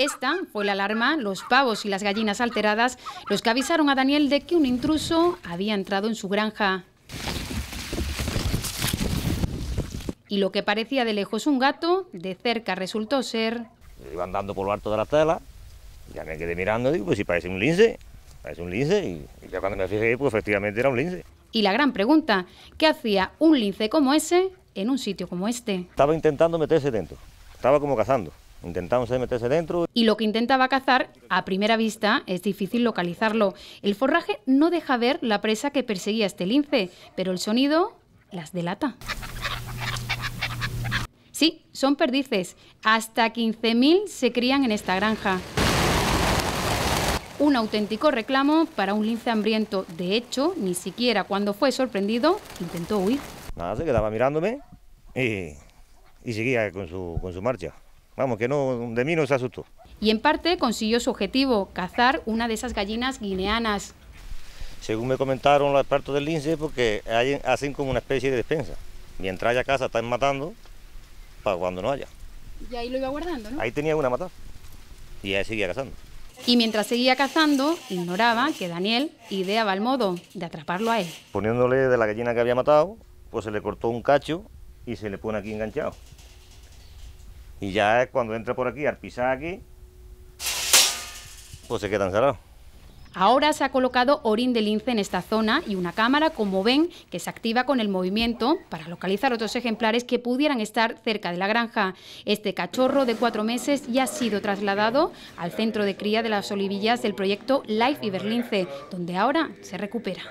Esta fue la alarma, los pavos y las gallinas alteradas, los que avisaron a Daniel de que un intruso había entrado en su granja. Y lo que parecía de lejos un gato, de cerca resultó ser... Iba andando por lo alto de la tela, ya me quedé mirando y digo, pues si parece un lince, parece un lince, y, y ya cuando me fijé, pues efectivamente era un lince. Y la gran pregunta, ¿qué hacía un lince como ese en un sitio como este? Estaba intentando meterse dentro, estaba como cazando, intentándose meterse dentro. Y lo que intentaba cazar, a primera vista, es difícil localizarlo. El forraje no deja ver la presa que perseguía este lince, pero el sonido las delata. Sí, son perdices. Hasta 15.000 se crían en esta granja. Un auténtico reclamo para un lince hambriento. De hecho, ni siquiera cuando fue sorprendido intentó huir. Nada, se quedaba mirándome y, y seguía con su, con su marcha. Vamos, que no, de mí no se asustó. Y en parte consiguió su objetivo, cazar una de esas gallinas guineanas. Según me comentaron los expertos del lince, porque hay- hacen como una especie de despensa. Mientras haya casa, están matando para cuando no haya. Y ahí lo iba guardando, ¿no? Ahí tenía una matada y ahí seguía cazando. Y mientras seguía cazando, ignoraba que Daniel ideaba el modo de atraparlo a él. Poniéndole de la gallina que había matado, pues se le cortó un cacho y se le pone aquí enganchado. Y ya cuando entra por aquí, al pisar aquí, pues se queda encerrado. Ahora se ha colocado orín de lince en esta zona y una cámara, como ven, que se activa con el movimiento para localizar otros ejemplares que pudieran estar cerca de la granja. Este cachorro de cuatro meses ya ha sido trasladado al centro de cría de las olivillas del proyecto Life Iberlince, donde ahora se recupera.